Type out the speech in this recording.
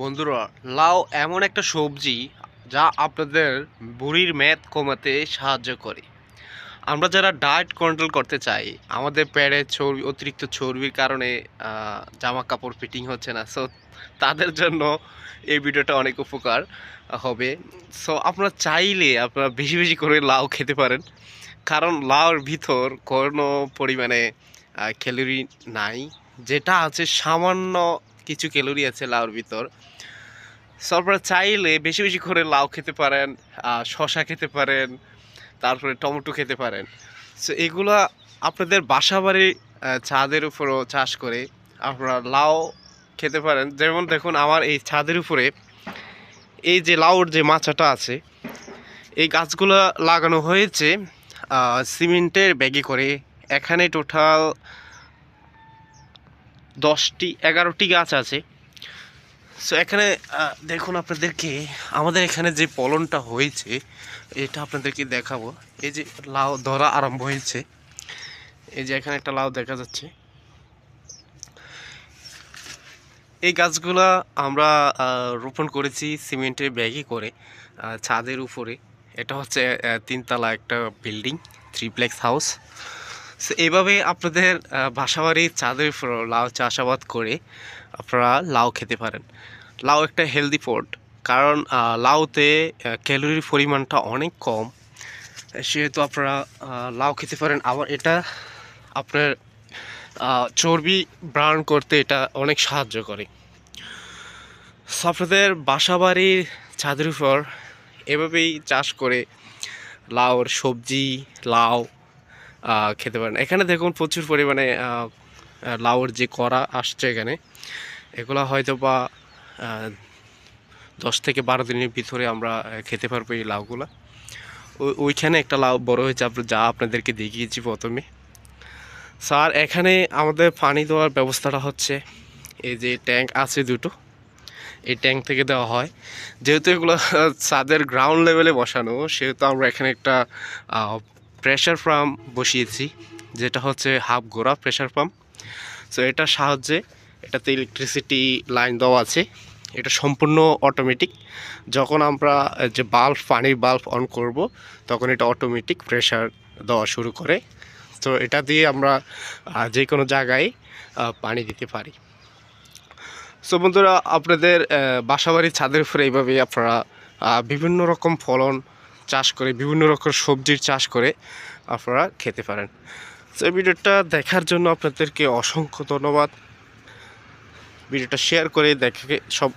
বন্ধুরা, লাউ এমন একটা সবজি যা আপনাদের বুড়ির মেদ কমাতে সাহায্য করে। আমরা যারা ডায়েট কন্ট্রোল করতে চাই, আমাদের পেটে চর্বি, অতিরিক্ত চর্বির কারণে জামা কাপড় ফিটিং হচ্ছে না সো তাদের জন্য এই ভিডিওটা অনেক উপকার হবে। সো আপনারা চাইলে আপনারা বেশি বেশি করে লাউ খেতে পারেন, কারণ লাউর ভিতর কোনো পরিমাণে ক্যালোরি নাই, যেটা আছে সামান্য কিছু ক্যালোরি আছে লাউর ভিতর। সো আপনারা চাইলে বেশি বেশি করে লাউ খেতে পারেন শসা খেতে পারেন, তারপরে টমেটো খেতে পারেন। সো এগুলা আপনাদের বাসা বাড়ির ছাদের উপরও চাষ করে আপনারা লাউ খেতে পারেন। যেমন দেখুন, আমার এই ছাদের উপরে এই যে লাউর যে মাচাটা আছে, এই গাছগুলো লাগানো হয়েছে সিমেন্টের ব্যাগে করে। এখানে টোটাল দশটি, এগারোটি গাছ আছে। সো এখানে দেখুন আপনাদেরকে, আমাদের এখানে যে পলনটা হয়েছে, এটা আপনাদেরকে দেখাবো। এই যে লাউ ধরা আরম্ভ হয়েছে। এই যে এখানে একটা লাউ দেখা যাচ্ছে। এই গাছগুলা আমরা রোপণ করেছি সিমেন্টের ব্যাগে করে ছাদের উপরে। এটা হচ্ছে তিনতলা একটা বিল্ডিং, থ্রিপ্লেক্স হাউস। সো এইভাবে আপনাদের বাসাবাড়ির ছাদের উপর লাউ চাষাবাদ করে আপনারা লাউ খেতে পারেন। লাউ একটা হেলদি ফুড কারণ লাউতে ক্যালোরির পরিমাণটা অনেক কম। সেহেতু আপনারা লাউ খেতে পারেন। আবার এটা আপনার চর্বি ব্রাউন করতে এটা অনেক সাহায্য করে। আপনাদের বাসা বাড়ির ছাদের উপর এভাবেই চাষ করে লাউর সবজি, লাউ খেতে পারেন। এখানে দেখুন প্রচুর পরিমাণে লাউর যে করা আসছে এখানে, এগুলো হয়তো বা দশ থেকে বারো দিনের ভিতরে আমরা খেতে পারব এই লাউগুলা। ওই ওইখানে একটা লাউ বড় হয়েছে যা আপনাদেরকে দেখিয়েছি প্রথমে। স্যার, এখানে আমাদের পানি দেওয়ার ব্যবস্থাটা হচ্ছে, এই যে ট্যাঙ্ক আছে দুটো, এই ট্যাঙ্ক থেকে দেওয়া হয়। যেহেতু এগুলো ছাদের গ্রাউন্ড লেভেলে বসানো, সেহেতু আমরা এখানে একটা প্রেশার পাম্প বসিয়েছি, যেটা হচ্ছে হাফ গোড়া প্রেশার পাম্প সো এটার সাহায্যে এটাতে ইলেকট্রিসিটি লাইন দেওয়া আছে। এটা সম্পূর্ণ অটোমেটিক যখন আমরা যে বাল্ব পানির বাল্ব অন করব, তখন এটা অটোমেটিক প্রেশার দেওয়া শুরু করে। তো এটা দিয়ে আমরা যে কোনো জায়গায় পানি দিতে পারি। সো বন্ধুরা, আপনাদের বাসাবাড়ির ছাদের উপরে এইভাবে আপনারা বিভিন্ন রকম ফলন চাষ করে, বিভিন্ন রকম সবজির চাষ করে আপনারা খেতে পারেন। তো ভিডিওটা দেখার জন্য আপনাদেরকে অসংখ্য ধন্যবাদ। ভিডিওটা শেয়ার করে দেখে সব